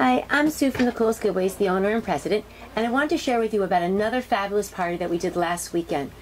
Hi, I'm Sue from the Coolest Giveaways, the owner and president, and I wanted to share with you about another fabulous party that we did last weekend.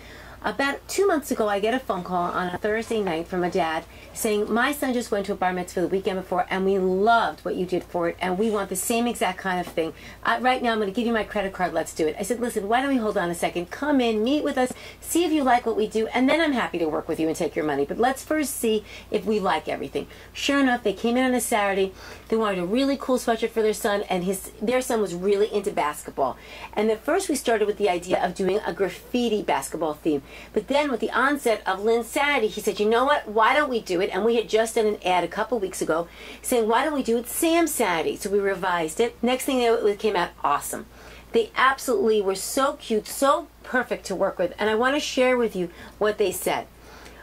About two months ago, I get a phone call on a Thursday night from a dad saying, My son just went to a bar mitzvah the weekend before, and we loved what you did for it, and we want the same exact kind of thing. Uh, right now, I'm going to give you my credit card. Let's do it. I said, Listen, why don't we hold on a second? Come in, meet with us, see if you like what we do, and then I'm happy to work with you and take your money. But let's first see if we like everything. Sure enough, they came in on a Saturday. They wanted a really cool sweatshirt for their son, and his their son was really into basketball. And at first, we started with the idea of doing a graffiti basketball theme. But then with the onset of Linsanity, he said, you know what? Why don't we do it? And we had just done an ad a couple weeks ago saying, why don't we do it Sam Sanity? So we revised it. Next thing it came out awesome. They absolutely were so cute, so perfect to work with. And I want to share with you what they said.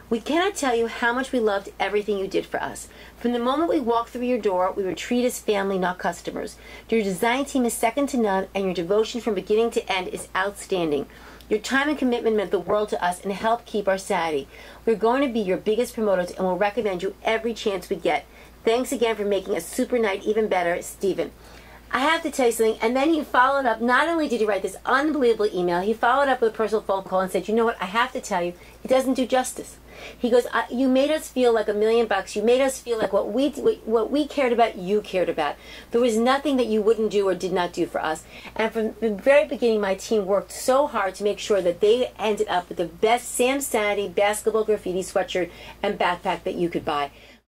We cannot tell you how much we loved everything you did for us. From the moment we walked through your door, we were treated as family, not customers. Your design team is second to none, and your devotion from beginning to end is outstanding. Your time and commitment meant the world to us and helped keep our sanity. We're going to be your biggest promoters and will recommend you every chance we get. Thanks again for making a super night even better, Stephen. I have to tell you something. And then he followed up. Not only did he write this unbelievable email, he followed up with a personal phone call and said, "You know what? I have to tell you, it doesn't do justice." He goes, "You made us feel like a million bucks. You made us feel like what we what we cared about, you cared about. There was nothing that you wouldn't do or did not do for us." And from the very beginning, my team worked so hard to make sure that they ended up with the best Sam Sanity basketball graffiti sweatshirt and backpack that you could buy.